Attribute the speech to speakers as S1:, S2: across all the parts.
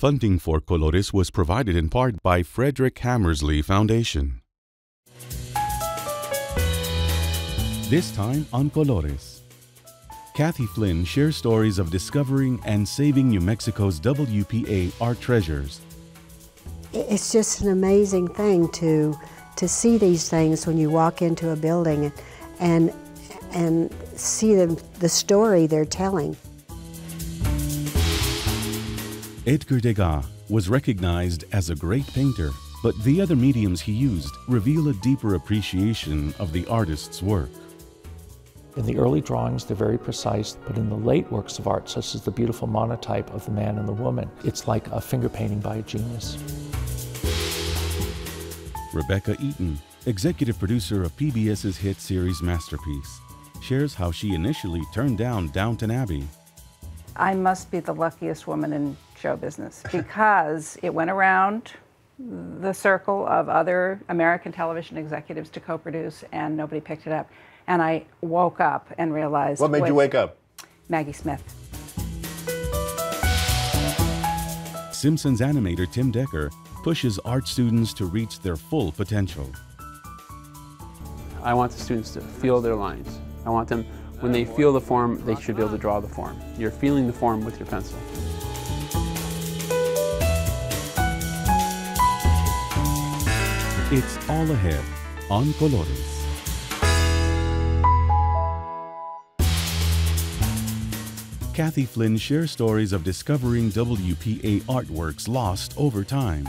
S1: Funding for Colores was provided in part by Frederick Hammersley Foundation. This time on Colores. Kathy Flynn shares stories of discovering and saving New Mexico's WPA art treasures.
S2: It's just an amazing thing to to see these things when you walk into a building and and see the, the story they're telling.
S1: Edgar Degas was recognized as a great painter, but the other mediums he used reveal a deeper appreciation of the artist's work.
S3: In the early drawings, they're very precise, but in the late works of art, such as the beautiful monotype of the man and the woman, it's like a finger painting by a genius.
S1: Rebecca Eaton, executive producer of PBS's hit series Masterpiece, shares how she initially turned down Downton Abbey.
S4: I must be the luckiest woman in show business because it went around the circle of other American television executives to co-produce and nobody picked it up. And I woke up and realized
S5: What made you wake up?
S4: Maggie Smith.
S1: Simpsons animator Tim Decker pushes art students to reach their full potential.
S6: I want the students to feel their lines. I want them, when they feel the form, they should be able to draw the form. You're feeling the form with your pencil.
S1: It's all ahead on Colores. Kathy Flynn shares stories of discovering WPA artworks lost over time.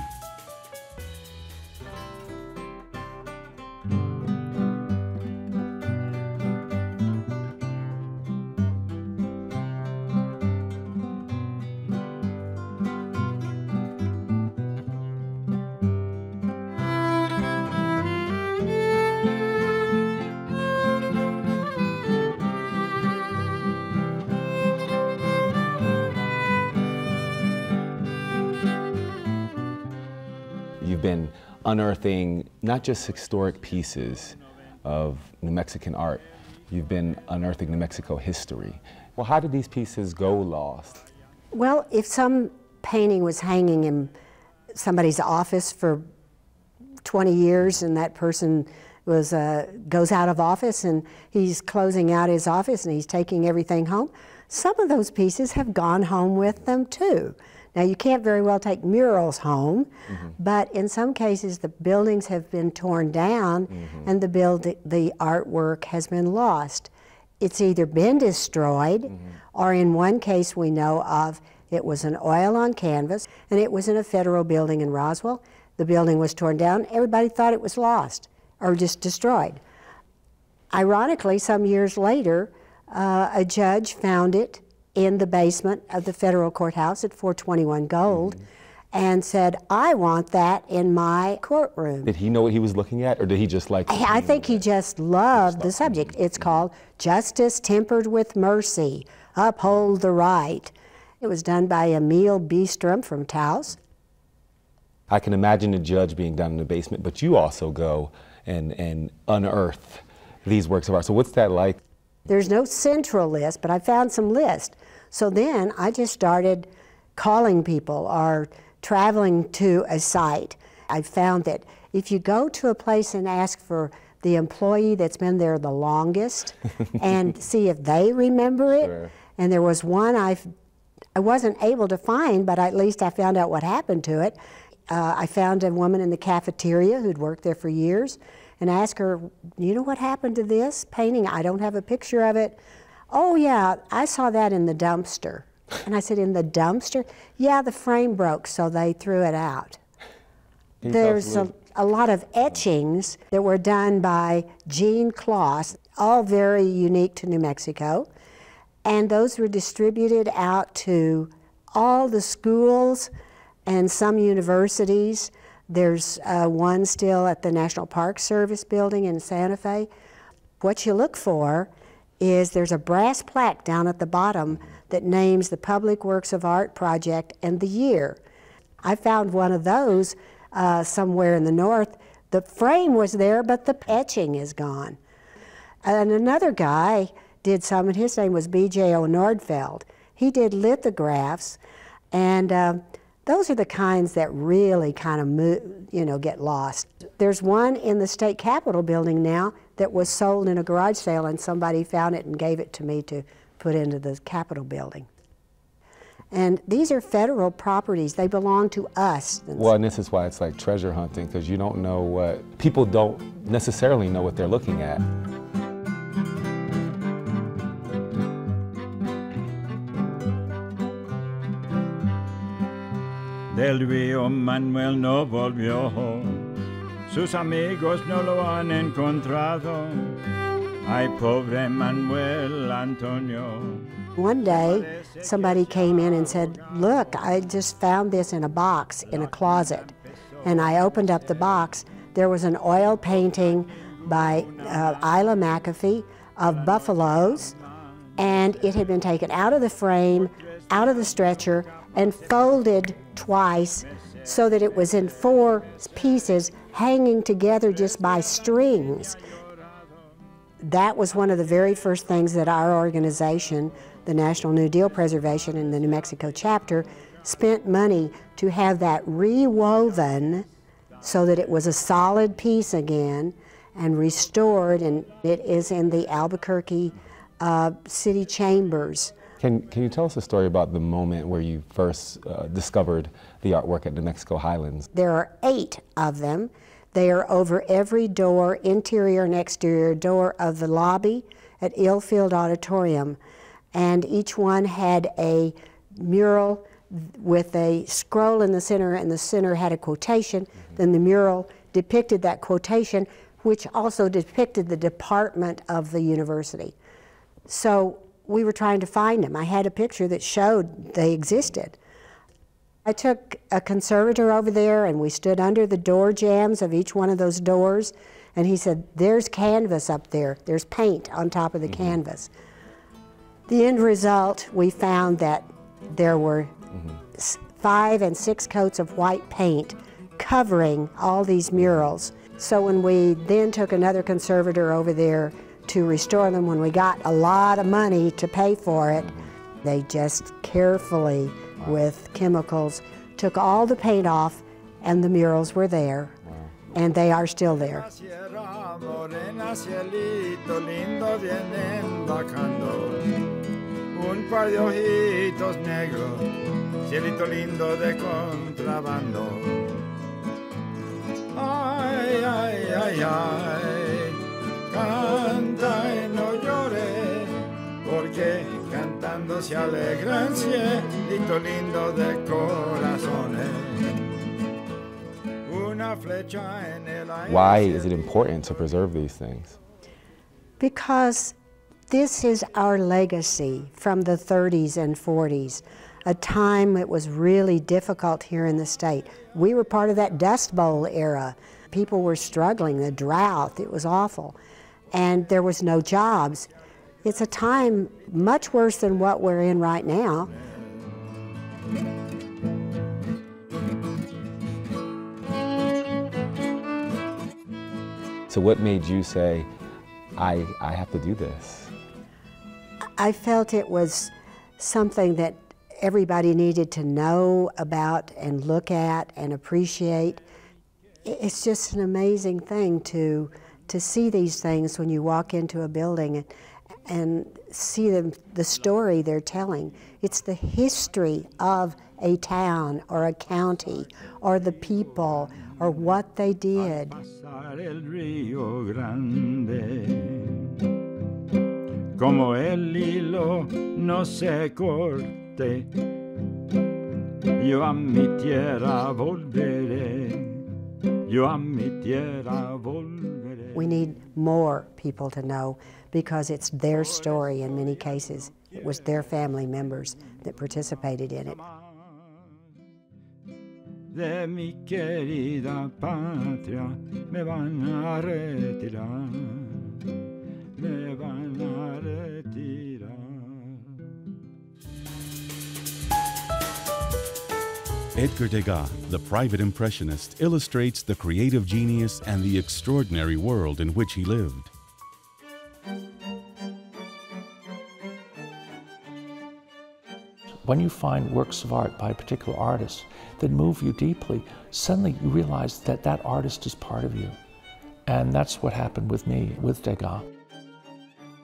S7: Unearthing not just historic pieces of New Mexican art, you've been unearthing New Mexico history. Well, how did these pieces go lost?
S2: Well, if some painting was hanging in somebody's office for 20 years and that person was uh, goes out of office and he's closing out his office and he's taking everything home, some of those pieces have gone home with them too. Now you can't very well take murals home, mm-hmm. but in some cases the buildings have been torn down mm-hmm. and the build the artwork has been lost. It's either been destroyed mm-hmm. or in one case we know of it was an oil on canvas and it was in a federal building in Roswell. The building was torn down. Everybody thought it was lost or just destroyed. Ironically, some years later, uh, a judge found it in the basement of the federal courthouse at 421 Gold mm-hmm. and said, I want that in my courtroom.
S7: Did he know what he was looking at, or did he just like
S2: I, I think he just loved the subject. It's mm-hmm. called Justice Tempered with Mercy Uphold the Right. It was done by Emil Bisttram from Taos.
S7: I can imagine a judge being done in the basement, but you also go and, and unearth these works of art. So, what's that like?
S2: There's no central list, but I found some lists. So then I just started calling people or traveling to a site. I found that if you go to a place and ask for the employee that's been there the longest and see if they remember it, sure. and there was one I I wasn't able to find, but at least I found out what happened to it. Uh, I found a woman in the cafeteria who'd worked there for years and I asked her, you know what happened to this painting? I don't have a picture of it. Oh yeah, I saw that in the dumpster. And I said, in the dumpster? Yeah, the frame broke, so they threw it out. There's a, a, lot of etchings that were done by Gene Kloss, all very unique to New Mexico. And those were distributed out to all the schools and some universities. There's uh, one still at the National Park Service building in Santa Fe. What you look for is there's a brass plaque down at the bottom that names the Public Works of Art project and the year. I found one of those uh, somewhere in the north. The frame was there, but the etching is gone. And another guy did some, and his name was B.J.O. Nordfeldt. He did lithographs, and uh, Those are the kinds that really kind of move, you know, get lost. There's one in the state capitol building now that was sold in a garage sale and somebody found it and gave it to me to put into the capitol building. And these are federal properties. They belong to us.
S7: Well, and this is why it's like treasure hunting, because you don't know what, people don't necessarily know what they're looking at.
S5: Del río Manuel no volvió, sus amigos no lo han encontrado. Ay, pobre Manuel Antonio.
S2: One day, somebody came in and said, Look, I just found this in a box in a closet. And I opened up the box. There was an oil painting by uh, Ila McAfee of buffaloes, and it had been taken out of the frame, out of the stretcher, and folded twice so that it was in four pieces hanging together just by strings. That was one of the very first things that our organization the National New Deal Preservation and the New Mexico chapter spent money to have that rewoven so that it was a solid piece again and restored, and it is in the Albuquerque uh, city chambers.
S7: Can, can you tell us a story about the moment where you first uh, discovered the artwork at New Mexico Highlands?
S2: There are eight of them. They are over every door, interior and exterior door of the lobby at Ilfeld Auditorium and each one had a mural with a scroll in the center, and the center had a quotation. Mm-hmm. Then the mural depicted that quotation, which also depicted the department of the university. So we were trying to find them. I had a picture that showed they existed. I took a conservator over there and we stood under the door jams of each one of those doors and he said, There's canvas up there, there's paint on top of the mm-hmm. canvas. The end result, we found that there were mm-hmm. five and six coats of white paint covering all these murals. So when we then took another conservator over there to restore them, when we got a lot of money to pay for it, they just carefully, with chemicals, took all the paint off and the murals were there. And they are still there.
S5: Ay, ay, ay, se alegran cielito lindo de corazones. Una flecha en el aire.
S7: Why is it important to preserve these things?
S2: Because this is our legacy from the 30s and 40s, a time that was really difficult here in the state. We were part of that Dust Bowl era. People were struggling, the drought, it was awful. And there was no jobs. It's a time much worse than what we're in right now.
S7: So what made you say, I, I have to do this?
S2: I felt it was something that everybody needed to know about and look at and appreciate. It's just an amazing thing to to see these things when you walk into a building and, see them, the story they're telling. It's the history of a town or a county or the people or what they did.
S5: como el hilo no se corte. Yo a mi tierra volveré, yo a mi tierra volveré.
S2: We need more people to know because it's their story in many cases. It was their family members that participated in it.
S5: De mi querida patria me van a retirar, me van a
S1: Edgar Degas, the private impressionist, illustrates the creative genius and the extraordinary world in which he lived.
S3: When you find works of art by a particular artist that move you deeply, suddenly you realize that that artist is part of you. And that's what happened with me with Degas.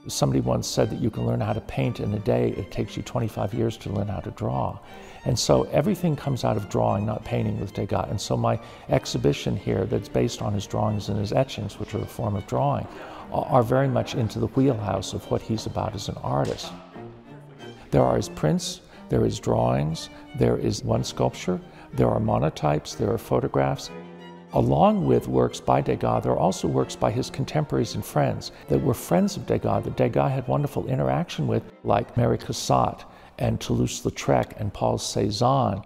S3: Somebody once said that you can learn how to paint in a day, it takes you 25 years to learn how to draw. And so everything comes out of drawing, not painting with Degas. And so my exhibition here, that's based on his drawings and his etchings, which are a form of drawing, are very much into the wheelhouse of what he's about as an artist. There are his prints, there is drawings, there is one sculpture, there are monotypes, there are photographs. Along with works by Degas, there are also works by his contemporaries and friends that were friends of Degas, that Degas had wonderful interaction with, like Mary Cassatt and Toulouse-Lautrec and Paul Cézanne.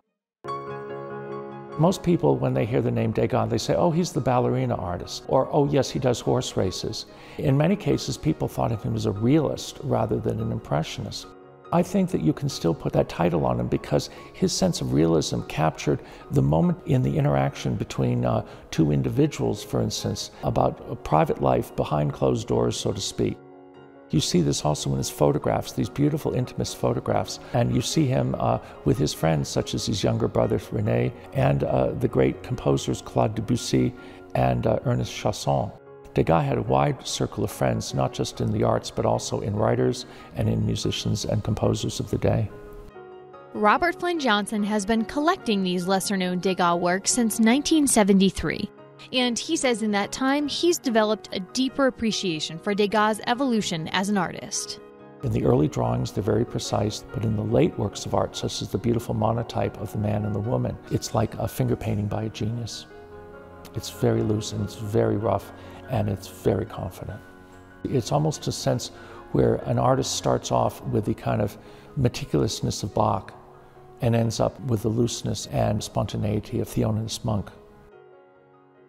S3: Most people, when they hear the name Degas, they say, oh, he's the ballerina artist, or oh, yes, he does horse races. In many cases, people thought of him as a realist rather than an impressionist. I think that you can still put that title on him because his sense of realism captured the moment in the interaction between uh, two individuals, for instance, about a private life behind closed doors, so to speak. You see this also in his photographs, these beautiful intimate photographs, and you see him uh, with his friends, such as his younger brother Rene and uh, the great composers Claude Debussy and uh, Ernest Chausson. Degas had a wide circle of friends, not just in the arts, but also in writers and in musicians and composers of the day.
S8: Robert Flynn Johnson has been collecting these lesser known Degas works since 1973. And he says in that time, he's developed a deeper appreciation for Degas' evolution as an artist.
S3: In the early drawings, they're very precise, but in the late works of art, such as the beautiful monotype of the man and the woman, it's like a finger painting by a genius. It's very loose and it's very rough, and it's very confident. It's almost a sense where an artist starts off with the kind of meticulousness of Bach and ends up with the looseness and spontaneity of Thelonious Monk.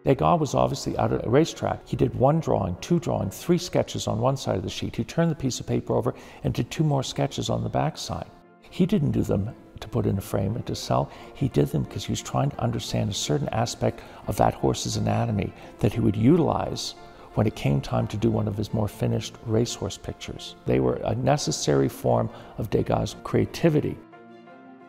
S3: Degas was obviously out at a racetrack. He did one drawing, two drawings, three sketches on one side of the sheet. He turned the piece of paper over and did two more sketches on the back side. He didn't do them to put in a frame and to sell. He did them because he was trying to understand a certain aspect of that horse's anatomy that he would utilize when it came time to do one of his more finished racehorse pictures. They were a necessary form of Degas' creativity.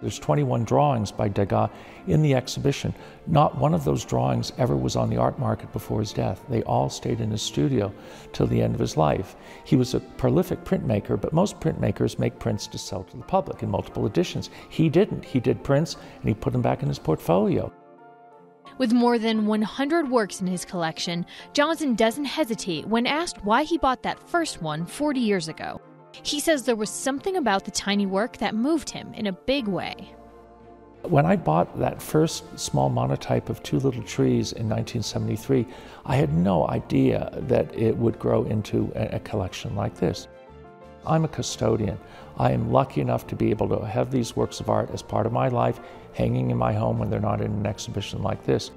S3: There's 21 drawings by Degas in the exhibition. Not one of those drawings ever was on the art market before his death. They all stayed in his studio till the end of his life. He was a prolific printmaker, but most printmakers make prints to sell to the public in multiple editions. He didn't. He did prints and he put them back in his portfolio.
S8: With more than 100 works in his collection, Johnson doesn't hesitate when asked why he bought that first one 40 years ago. He says there was something about the tiny work that moved him in a big way.
S3: When I bought that first small monotype of two little trees in 1973, I had no idea that it would grow into a collection like this. I'm a custodian. I am lucky enough to be able to have these works of art as part of my life, hanging in my home when they're not in an exhibition like this.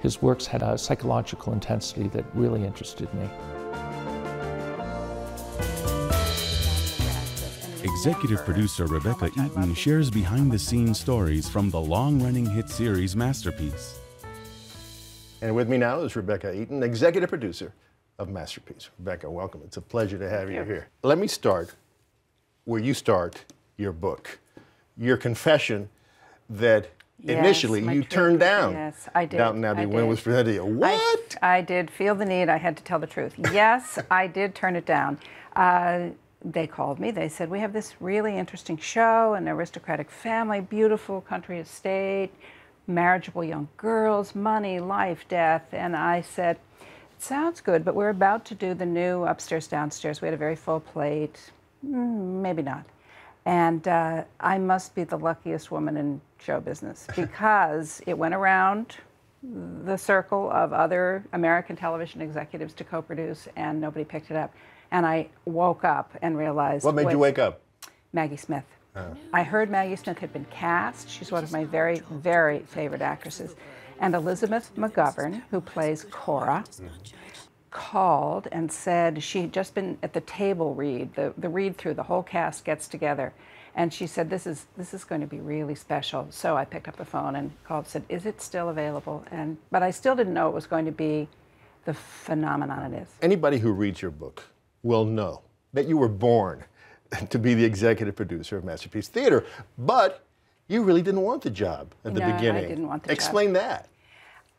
S3: His works had a psychological intensity that really interested me.
S1: Executive producer Rebecca Eaton shares behind the scenes stories from the long running hit series Masterpiece.
S9: And with me now is Rebecca Eaton, executive producer of Masterpiece. Rebecca, welcome. It's a pleasure to have you, you here. Let me start where you start your book. Your confession that
S4: Yes,
S9: initially you
S4: truth.
S9: turned down
S4: Yes, I did.
S9: Downton Abbey when it was presented to you. What?
S4: I, I did feel the need. I had to tell the truth. Yes, I did turn it down. Uh, they called me. They said, We have this really interesting show, an aristocratic family, beautiful country estate, marriageable young girls, money, life, death. And I said, It sounds good, but we're about to do the new upstairs, downstairs. We had a very full plate. Mm, maybe not. And uh, I must be the luckiest woman in show business because it went around the circle of other American television executives to co produce, and nobody picked it up. And I woke up and realized
S9: What made you wake up?
S4: Maggie Smith. Oh. I heard Maggie Smith had been cast. She's one of my very, very favorite actresses. And Elizabeth McGovern, who plays Cora, called and said she had just been at the table read, the, the read through, the whole cast gets together. And she said, this is, this is going to be really special. So I picked up the phone and called and said, is it still available? And, but I still didn't know it was going to be the phenomenon it is.
S9: Anybody who reads your book will know that you were born to be the executive producer of Masterpiece Theater, but you really didn't want the job at the
S4: No, I
S9: beginning.
S4: didn't want the job.
S9: Explain that.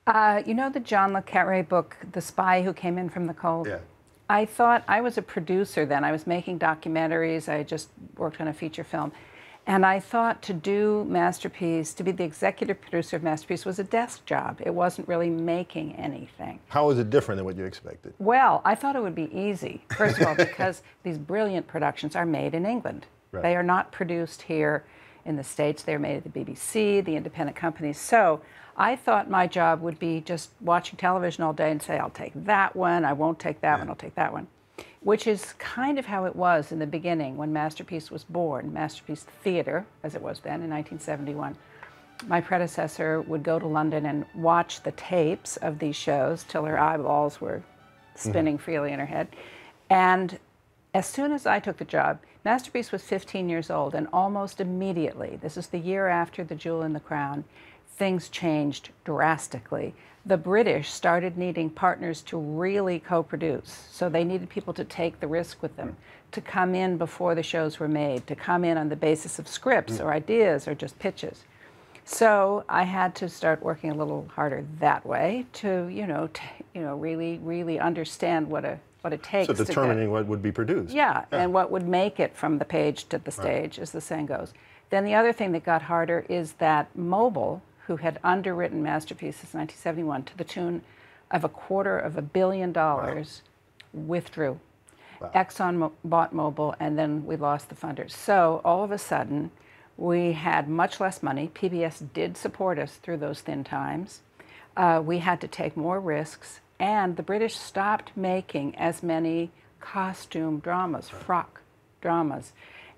S4: Uh, you know the John le Carre book, The Spy Who Came In from the Cold?
S9: Yeah.
S4: I thought I was a producer then. I was making documentaries. I just worked on a feature film. And I thought to do Masterpiece, to be the executive producer of Masterpiece, was a desk job. It wasn't really making anything.
S9: How was it different than what you expected?
S4: Well, I thought it would be easy, first of all, because these brilliant productions are made in England.
S9: Right.
S4: They are not produced here in the States. They're made at the BBC, the independent companies. So I thought my job would be just watching television all day and say, I'll take that one, I won't take that one, I'll take that one. Which is kind of how it was in the beginning when Masterpiece was born, Masterpiece Theatre, as it was then in 1971 my predecessor would go to London and watch the tapes of these shows till her eyeballs were mm-hmm. spinning freely in her head. And as soon as I took the job, Masterpiece was 15 years old, and almost immediately, this is the year after The Jewel in the Crown, things changed drastically. The British started needing partners to really co produce. So they needed people to take the risk with them, hmm. to come in before the shows were made, to come in on the basis of scripts hmm. or ideas or just pitches. So I had to start working a little harder that way to, you know, t- you know, really, really understand what a what it takes.
S9: So
S4: to get-
S9: determining what would be produced.
S4: yeah, and what would make it from the page to the stage, as the saying goes. Then the other thing that got harder is that Mobil, who had underwritten Masterpiece since 1971 to the tune of a quarter of a billion dollars, withdrew. Exxon mo- bought Mobil, and then we lost the funders. So all of a sudden, we had much less money. PBS did support us through those thin times. Uh, we had to take more risks, and the British stopped making as many costume dramas, frock dramas.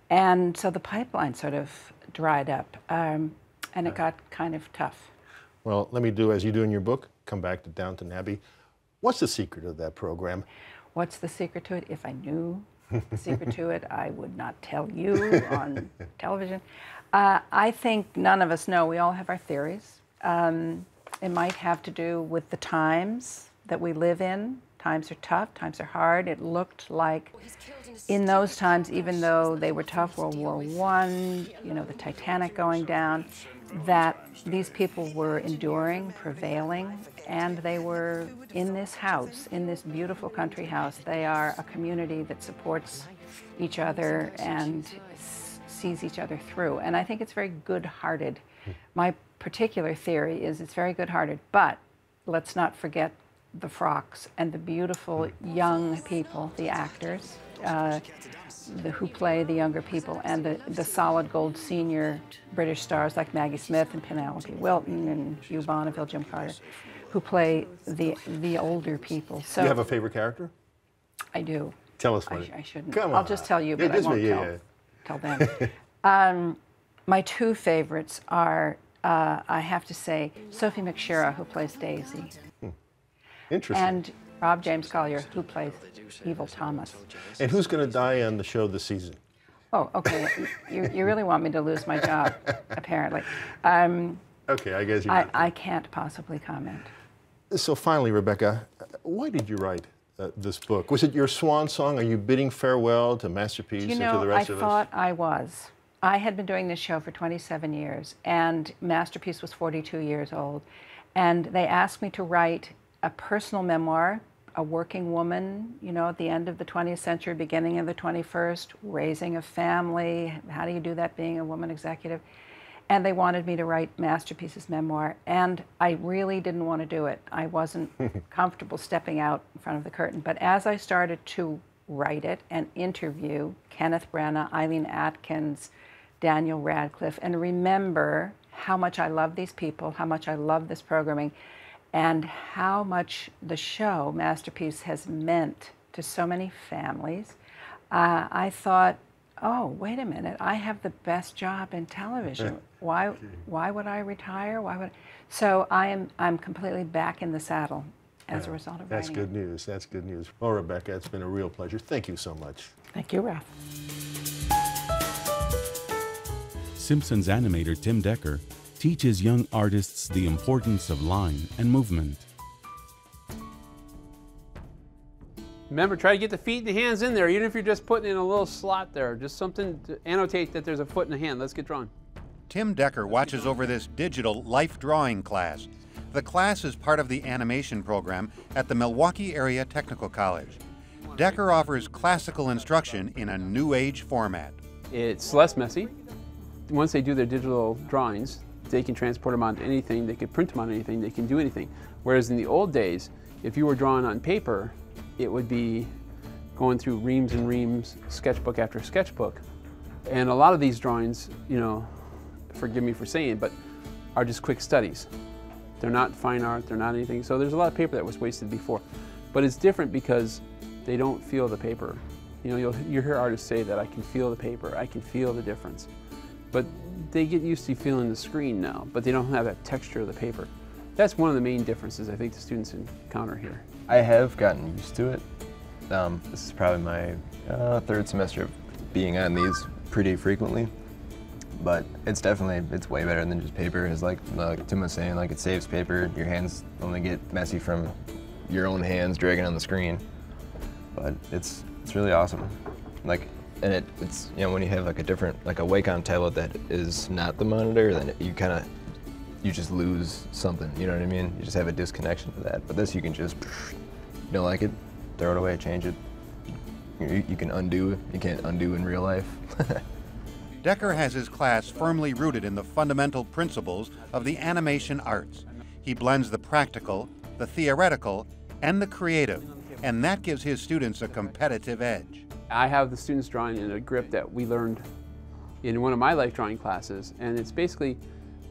S4: And so the pipeline sort of dried up, um, and it got kind of tough.
S9: Well, let me do as you do in your book, come back to Downton Abbey. What's the secret of that program?
S4: What's the secret to it? If I knew the secret to it, I would not tell you on television. Uh, I think none of us know. We all have our theories. Um, it might have to do with the times that we live in. Times are tough, times are hard. It looked like in those times, even though they were tough, World War One, you know, the Titanic going down, that these people were enduring, prevailing, and they were in this house, in this beautiful country house. They are a community that supports each other and sees each other through. And I think it's very good-hearted. My particular theory is it's very good-hearted, but let's not forget the frocks and the beautiful young people, the actors, uh, the, who play the younger people, and the, the solid gold senior British stars like Maggie Smith and Penelope Wilton and Hugh Bonneville, Jim Carter, who play the the older people. So
S9: you have a favorite character?
S4: I do.
S9: Tell us
S4: I,
S9: one.
S4: sh- I shouldn't.
S9: Come on.
S4: I'll just tell you,
S9: Yeah,
S4: but I won't
S9: yeah,
S4: tell,
S9: yeah.
S4: tell them. um, my two favorites are, uh, I have to say, Sophie McShera, who plays Daisy,
S9: Interesting.
S4: and Rob James Collier, who plays Evil Thomas.
S9: And who's going to die on the show this season?
S4: Oh, okay. you, you really want me to lose my job, apparently. Um,
S9: Okay, I guess you.
S4: I, I can't possibly comment.
S9: So finally, Rebecca, why did you write uh, this book? Was it your swan song? Are you bidding farewell to Masterpiece
S4: You
S9: and to the rest
S4: I
S9: of
S4: thought? I was. I had been doing this show for 27 years, and Masterpiece was 42 years old. And they asked me to write a personal memoir, a working woman, you know, at the end of the 20th century, beginning of the 21st, raising a family. How do you do that being a woman executive? And they wanted me to write Masterpiece's memoir, and I really didn't want to do it. I wasn't comfortable stepping out in front of the curtain. But as I started to write it and interview Kenneth Branagh, Eileen Atkins, Daniel Radcliffe, and remember how much I love these people, how much I love this programming, and how much the show Masterpiece has meant to so many families, uh, I thought, oh, wait a minute, I have the best job in television. Why, why would I retire? Why would? So I am, I'm completely back in the saddle as a result of that.
S9: That's
S4: writing.
S9: good news. That's good news. Well, Rebecca, it's been a real pleasure. Thank you so much.
S4: Thank you, Ralph.
S1: Simpsons animator Tim Decker teaches young artists the importance of line and movement.
S6: Remember, try to get the feet and the hands in there, even if you're just putting in a little slot there, just something to annotate that there's a foot and a hand. Let's get drawn.
S10: Tim Decker watches over this digital life drawing class. The class is part of the animation program at the Milwaukee Area Technical College. Decker offers classical instruction in a new age format.
S6: It's less messy. Once they do their digital drawings, they can transport them onto anything, they can print them on anything, they can do anything. Whereas in the old days, if you were drawing on paper, it would be going through reams and reams, sketchbook after sketchbook. And a lot of these drawings, you know, forgive me for saying, but are just quick studies. They're not fine art, they're not anything. So there's a lot of paper that was wasted before. But it's different because they don't feel the paper. You know, you'll, you hear artists say that I can feel the paper, I can feel the difference. But they get used to feeling the screen now, but they don't have that texture of the paper. That's one of the main differences I think the students encounter here.
S11: I have gotten used to it. Um, this is probably my uh, third semester of being on these pretty frequently. But it's definitely, it's way better than just paper. It's like, like Tim was saying, like it saves paper. Your hands only get messy from your own hands dragging on the screen. But it's, it's really awesome. Like, and it, it's, you know, when you have like a different, like a Wacom tablet that is not the monitor, then you kind of, you just lose something, you know what I mean? You just have a disconnection to that. But this you can just, you don't like it, throw it away, change it. You, you can undo, it, you can't undo in real life.
S10: Decker has his class firmly rooted in the fundamental principles of the animation arts. He blends the practical, the theoretical, and the creative, and that gives his students a competitive edge.
S6: I have the students drawing in a grip that we learned in one of my life drawing classes, and it's basically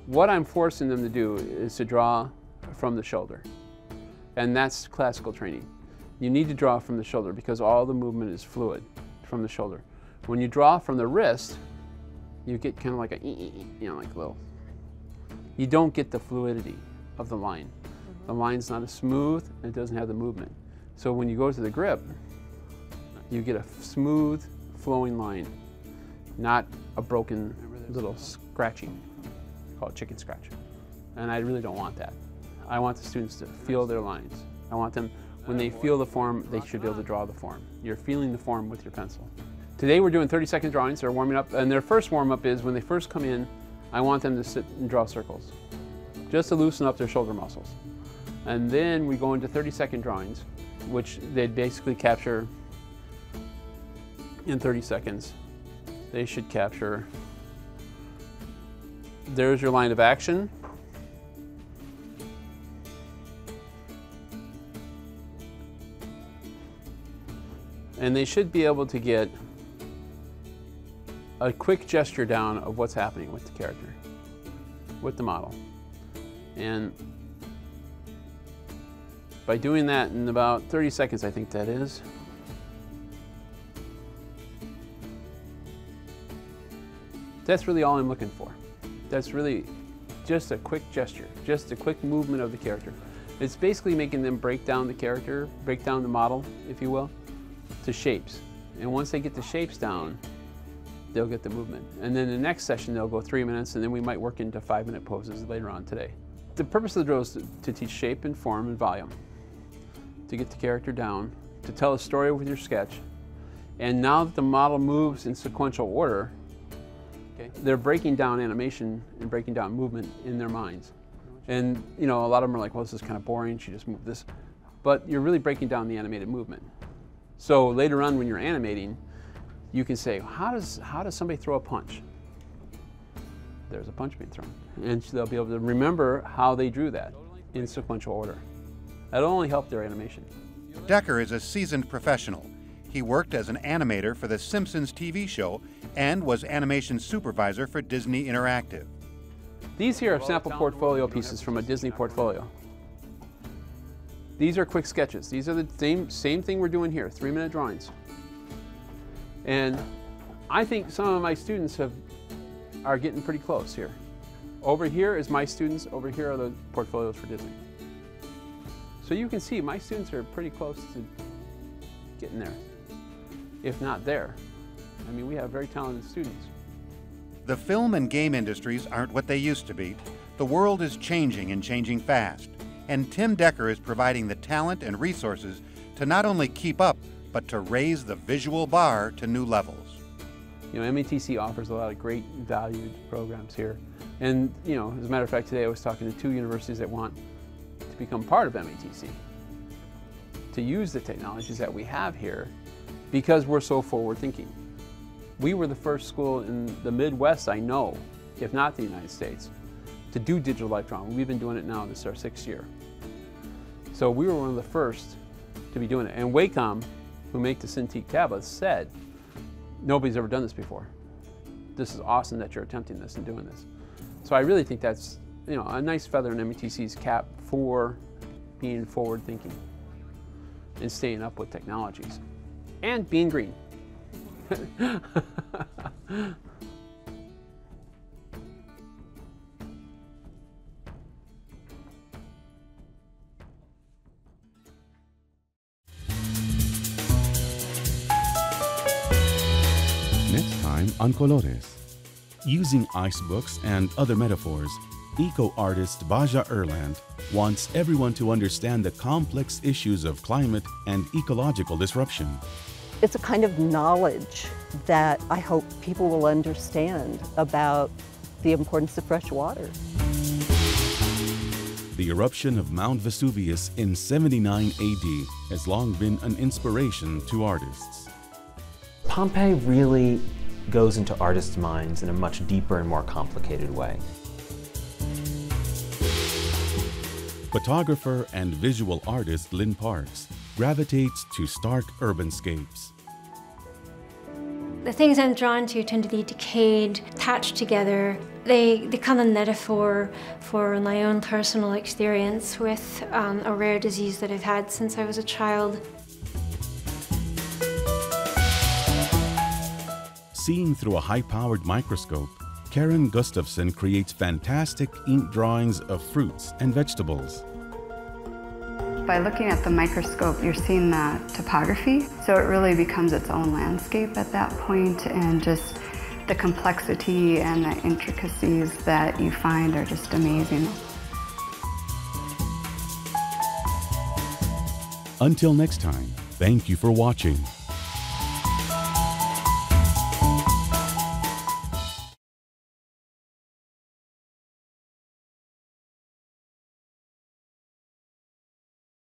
S6: what I'm forcing them to do is to draw from the shoulder, and that's classical training. You need to draw from the shoulder because all the movement is fluid from the shoulder. When you draw from the wrist, you get kind of like a, you know, like a little, you don't get the fluidity of the line. The mm-hmm. line's not as smooth and it doesn't have the movement. So when you go to the grip, you get a smooth flowing line, not a broken little scratching, called chicken scratch. And I really don't want that. I want the students to feel their lines. I want them, when they feel the form, they should be able to draw the form. You're feeling the form with your pencil. Today we're doing 30 second drawings. They're warming up, and their first warm up is when they first come in, I want them to sit and draw circles, just to loosen up their shoulder muscles. And then we go into 30 second drawings, which they basically capture in 30 seconds. They should capture, there's your line of action. And they should be able to get a quick gesture down of what's happening with the character, with the model. And by doing that in about 30 seconds, I think that is, that's really all I'm looking for. That's really just a quick gesture, just a quick movement of the character. It's basically making them break down the character, break down the model, if you will, to shapes. And once they get the shapes down, they'll get the movement. And then the next session, they'll go three minutes, and then we might work into five minute poses later on today. The purpose of the drill is to, to teach shape and form and volume, to get the character down, to tell a story with your sketch. And now that the model moves in sequential order, okay, they're breaking down animation and breaking down movement in their minds. And you know, a lot of them are like, well, this is kind of boring, she just moved this. But you're really breaking down the animated movement. So later on when you're animating, you can say, how does, how does somebody throw a punch? There's a punch being thrown. And they'll be able to remember how they drew that in sequential order. That'll only help their animation.
S10: Decker is a seasoned professional. He worked as an animator for the Simpsons TV show and was animation supervisor for Disney Interactive.
S6: These here are sample portfolio pieces from a Disney portfolio. These are quick sketches. These are the same, same thing we're doing here, three minute drawings. And I think some of my students have, are getting pretty close here. Over here is my students, over here are the portfolios for Disney. So you can see my students are pretty close to getting there, if not there. I mean, we have very talented students.
S10: The film and game industries aren't what they used to be. The world is changing and changing fast. And Tim Decker is providing the talent and resources to not only keep up, but to raise the visual bar to new levels.
S6: You know, MATC offers a lot of great valued programs here. And, you know, as a matter of fact, today I was talking to two universities that want to become part of MATC, to use the technologies that we have here because we're so forward thinking. We were the first school in the Midwest, I know, if not the United States, to do digital life drawing. We've been doing it now, this is our sixth year. So we were one of the first to be doing it. And Wacom, who make the Cintiq tablets, said, nobody's ever done this before. This is awesome that you're attempting this and doing this. So I really think that's you know a nice feather in MATC's cap for being forward thinking and staying up with technologies and bean green.
S1: Next time on Colores. Using ice books and other metaphors, eco artist Basia Irland wants everyone to understand the complex issues of climate and ecological disruption.
S12: It's a kind of knowledge that I hope people will understand about the importance of fresh water.
S1: The eruption of Mount Vesuvius in 79 AD has long been an inspiration to artists.
S13: Pompeii really goes into artists' minds in a much deeper and more complicated way.
S1: Photographer and visual artist Lynn Parks gravitates to stark urbanscapes.
S14: The things I'm drawn to tend to be decayed, attached together. They become a metaphor for my own personal experience with um, a rare disease that I've had since I was a child.
S1: Seeing through a high-powered microscope, Karen Gustafson creates fantastic ink drawings of fruits and vegetables.
S15: By looking at the microscope, you're seeing the topography, so it really becomes its own landscape at that point, and just the complexity and the intricacies that you find are just amazing.
S1: Until next time, thank you for watching.